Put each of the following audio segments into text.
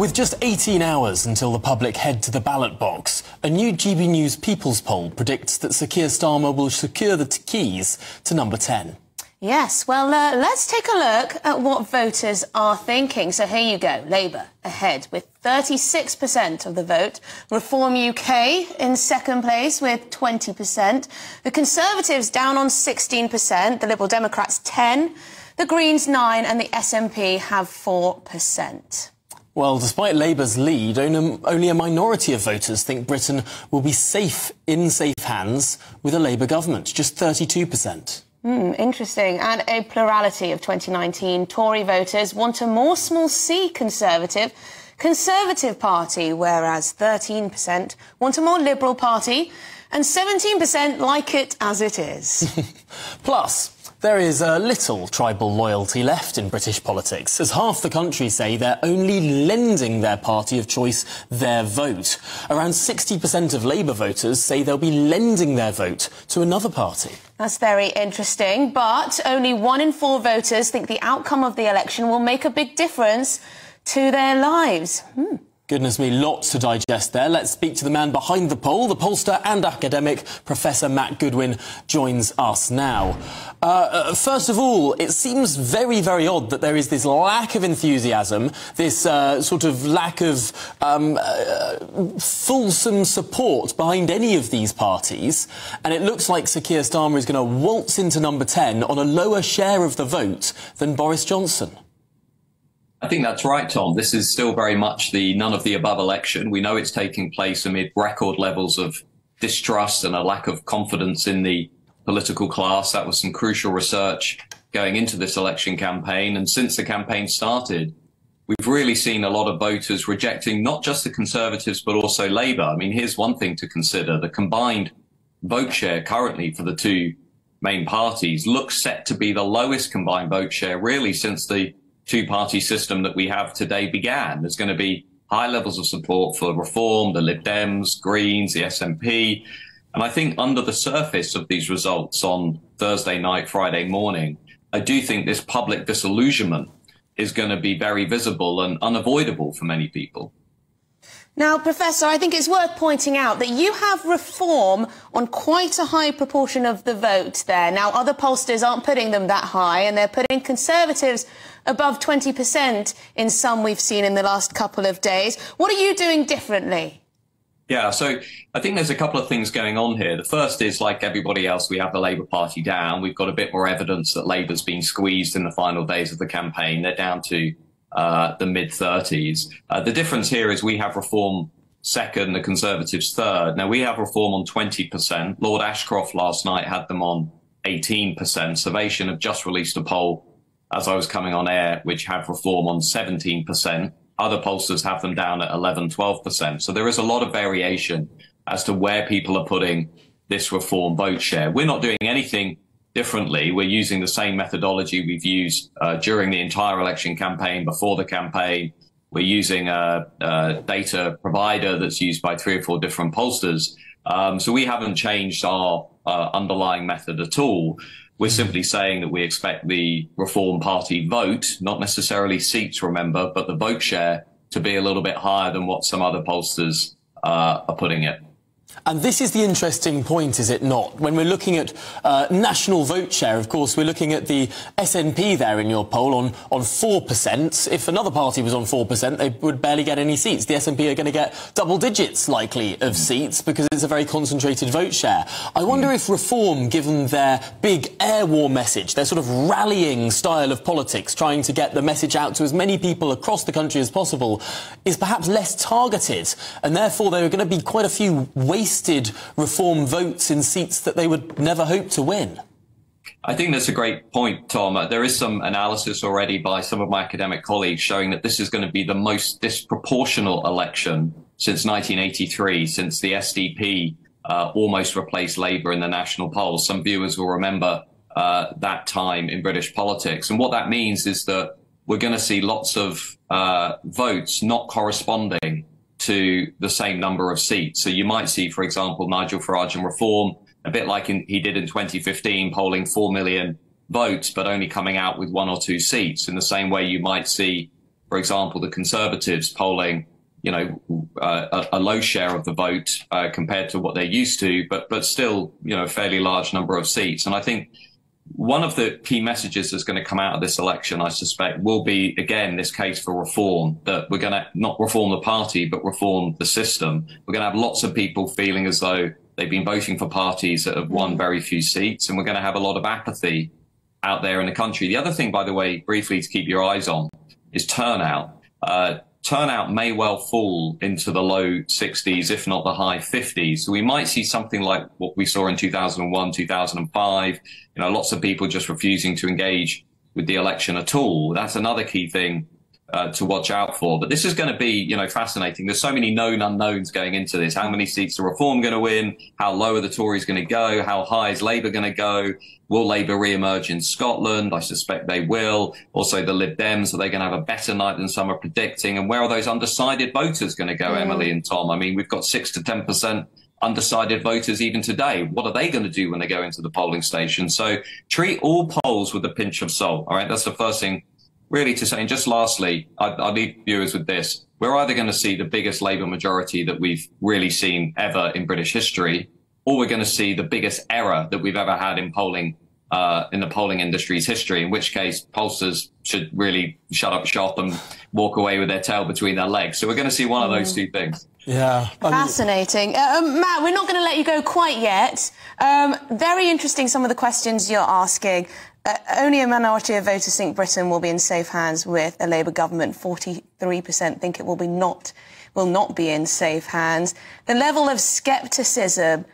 With just 18 hours until the public head to the ballot box, a new GB News People's poll predicts that Sir Keir Starmer will secure the keys to number 10. Yes, well, uh, let's take a look at what voters are thinking. So here you go. Labour ahead with 36% of the vote. Reform UK in second place with 20%. The Conservatives down on 16%. The Liberal Democrats 10. The Greens 9 and the SNP have 4%. Well, despite Labour's lead, only a minority of voters think Britain will be safe in safe hands with a Labour government, just 32%. Mm, interesting. And a plurality of 2019 Tory voters want a more small c Conservative Conservative Party, whereas 13% want a more Liberal Party and 17% like it as it is. Plus, there is little tribal loyalty left in British politics, as half the country say they're only lending their party of choice their vote. Around 60% of Labour voters say they'll be lending their vote to another party. That's very interesting, but only one in four voters think the outcome of the election will make a big difference to their lives. Hmm. Goodness me, lots to digest there. Let's speak to the man behind the poll. The pollster and academic, Professor Matt Goodwin, joins us now. Uh, uh, first of all, it seems very, very odd that there is this lack of enthusiasm, this uh, sort of lack of um, uh, fulsome support behind any of these parties. And it looks like Sir Keir Starmer is going to waltz into number 10 on a lower share of the vote than Boris Johnson. I think that's right, Tom. This is still very much the none of the above election. We know it's taking place amid record levels of distrust and a lack of confidence in the political class. That was some crucial research going into this election campaign. And since the campaign started, we've really seen a lot of voters rejecting not just the Conservatives, but also Labour. I mean, here's one thing to consider. The combined vote share currently for the two main parties looks set to be the lowest combined vote share really since the two party system that we have today began. There's going to be high levels of support for reform, the Lib Dems, Greens, the SNP. And I think under the surface of these results on Thursday night, Friday morning, I do think this public disillusionment is going to be very visible and unavoidable for many people. Now, Professor, I think it's worth pointing out that you have reform on quite a high proportion of the vote there. Now, other pollsters aren't putting them that high, and they're putting Conservatives above 20% in some we've seen in the last couple of days. What are you doing differently? Yeah, so I think there's a couple of things going on here. The first is, like everybody else, we have the Labour Party down. We've got a bit more evidence that Labour's been squeezed in the final days of the campaign. They're down to uh, the mid 30s. Uh, the difference here is we have reform second, the Conservatives third. Now we have reform on 20%. Lord Ashcroft last night had them on 18%. Survation have just released a poll as I was coming on air, which have reform on 17%. Other pollsters have them down at 11, 12%. So there is a lot of variation as to where people are putting this reform vote share. We're not doing anything differently. We're using the same methodology we've used uh, during the entire election campaign, before the campaign. We're using a, a data provider that's used by three or four different pollsters. Um, so we haven't changed our uh, underlying method at all. We're simply saying that we expect the Reform Party vote, not necessarily seats, remember, but the vote share to be a little bit higher than what some other pollsters uh, are putting it. And this is the interesting point, is it not? When we're looking at uh, national vote share, of course, we're looking at the SNP there in your poll on, on 4%. If another party was on 4%, they would barely get any seats. The SNP are going to get double digits, likely, of seats because it's a very concentrated vote share. I wonder mm. if Reform, given their big air war message, their sort of rallying style of politics, trying to get the message out to as many people across the country as possible, is perhaps less targeted. And therefore, there are going to be quite a few wasted wasted reform votes in seats that they would never hope to win. I think that's a great point, Tom. Uh, there is some analysis already by some of my academic colleagues showing that this is going to be the most disproportional election since 1983, since the SDP uh, almost replaced Labour in the national polls. Some viewers will remember uh, that time in British politics. And what that means is that we're going to see lots of uh, votes not corresponding to the same number of seats. So you might see, for example, Nigel Farage and Reform, a bit like in, he did in 2015, polling 4 million votes, but only coming out with one or two seats in the same way you might see for example, the Conservatives polling, you know, uh, a, a, low share of the vote uh, compared to what they're used to, but but still, you know, a fairly large number of seats. And I think one of the key messages that's going to come out of this election, I suspect, will be again this case for reform. That we're going to not reform the party, but reform the system. We're going to have lots of people feeling as though they've been voting for parties that have won very few seats, and we're going to have a lot of apathy out there in the country. The other thing, by the way, briefly to keep your eyes on, is turnout. Uh, turnout may well fall into the low 60s, if not the high 50s. So we might see something like what we saw in 2001, 2005. You know, lots of people just refusing to engage with the election at all. That's another key thing uh, to watch out for. But this is going to be, you know, fascinating. There's so many known unknowns going into this. How many seats are Reform going to win? How low are the Tories going to go? How high is Labour going to go? Will Labour re-emerge in Scotland? I suspect they will. Also, the Lib Dems, are they going to have a better night than some are predicting? And where are those undecided voters going to go, mm. Emily and Tom? I mean, we've got six to 10% undecided voters even today. What are they going to do when they go into the polling station? So treat all polls with a pinch of salt. All right. That's the first thing really to say, and just lastly, I'd, I'd leave viewers with this. We're either going to see the biggest Labour majority that we've really seen ever in British history, or we're going to see the biggest error that we've ever had in polling uh, in the polling industry's history, in which case pollsters should really shut up shop and walk away with their tail between their legs. So we're going to see one of those two things. Yeah. Fascinating. Uh, um, Matt, we're not going to let you go quite yet. Um, very interesting, some of the questions you're asking. Uh, only a minority of voters think Britain will be in safe hands with a Labour government. 43% think it will be not will not be in safe hands. The level of scepticism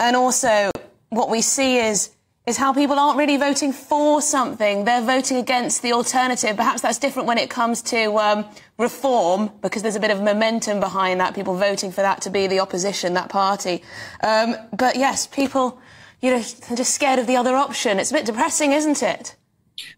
and also what we see is is how people aren't really voting for something. They're voting against the alternative. Perhaps that's different when it comes to um, reform, because there's a bit of momentum behind that, people voting for that to be the opposition, that party. Um, but yes, people you know, they're just scared of the other option. It's a bit depressing, isn't it?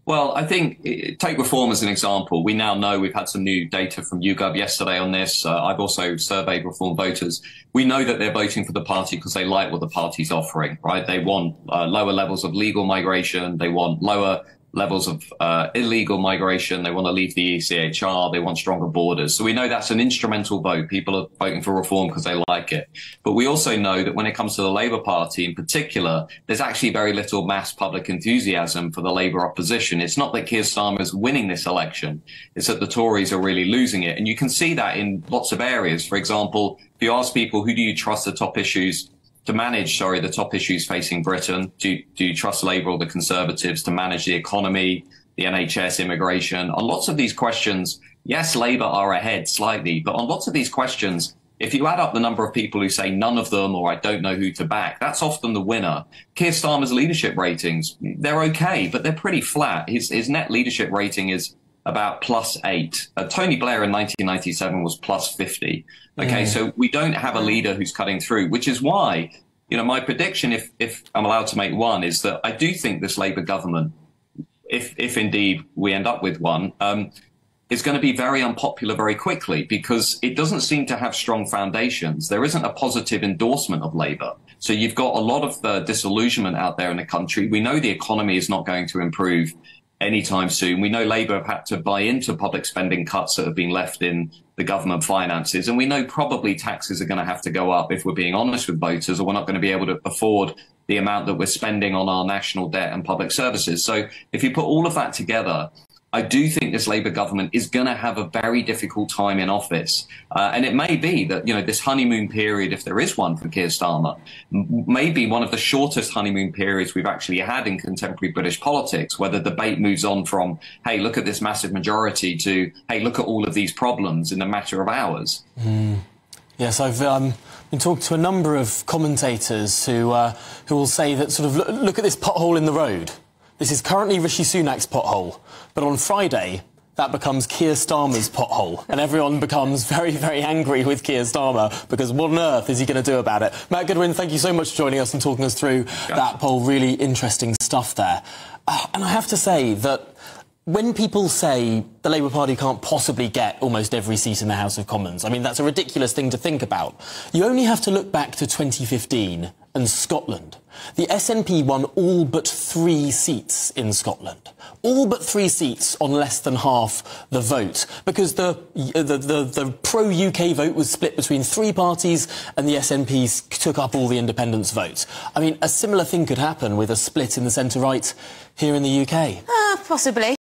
Well, I think take reform as an example. We now know we've had some new data from YouGov yesterday on this. Uh, I've also surveyed reform voters. We know that they're voting for the party because they like what the party's offering, right? They want uh, lower levels of legal migration. They want lower levels of uh, illegal migration. They want to leave the ECHR. They want stronger borders. So we know that's an instrumental vote. People are voting for reform because they like it. But we also know that when it comes to the Labour Party in particular, there's actually very little mass public enthusiasm for the Labour opposition. It's not that Keir Starmer is winning this election. It's that the Tories are really losing it. And you can see that in lots of areas. For example, if you ask people, who do you trust the top issues to manage, sorry, the top issues facing Britain? Do, do you trust Labour or the Conservatives to manage the economy, the NHS, immigration? On lots of these questions, yes, Labour are ahead slightly, but on lots of these questions, if you add up the number of people who say none of them or I don't know who to back, that's often the winner. Keir Starmer's leadership ratings, they're okay, but they're pretty flat. His, his net leadership rating is about plus eight. Uh, Tony Blair in 1997 was plus 50. Okay, so we don't have a leader who's cutting through, which is why, you know, my prediction, if if I'm allowed to make one, is that I do think this Labour government, if if indeed we end up with one, um, is going to be very unpopular very quickly because it doesn't seem to have strong foundations. There isn't a positive endorsement of Labour. So you've got a lot of uh, disillusionment out there in the country. We know the economy is not going to improve anytime soon. We know Labour have had to buy into public spending cuts that have been left in the government finances. And we know probably taxes are going to have to go up if we're being honest with voters, or we're not going to be able to afford the amount that we're spending on our national debt and public services. So if you put all of that together, I do think this Labour government is going to have a very difficult time in office. Uh, and it may be that, you know, this honeymoon period, if there is one for Keir Starmer, may be one of the shortest honeymoon periods we've actually had in contemporary British politics, where the debate moves on from, hey, look at this massive majority to, hey, look at all of these problems in a matter of hours. Mm. Yes, I've um, been talking to a number of commentators who, uh, who will say that sort of look, look at this pothole in the road. This is currently Rishi Sunak's pothole, but on Friday, that becomes Keir Starmer's pothole, and everyone becomes very, very angry with Keir Starmer because what on earth is he going to do about it? Matt Goodwin, thank you so much for joining us and talking us through gotcha. that poll. Really interesting stuff there. Uh, and I have to say that when people say the Labour Party can't possibly get almost every seat in the House of Commons, I mean, that's a ridiculous thing to think about. You only have to look back to 2015 and Scotland. The SNP won all but three seats in Scotland. All but three seats on less than half the vote, because the, the, the, the pro-UK vote was split between three parties and the SNP took up all the independence votes. I mean, a similar thing could happen with a split in the centre-right here in the UK. Uh, possibly.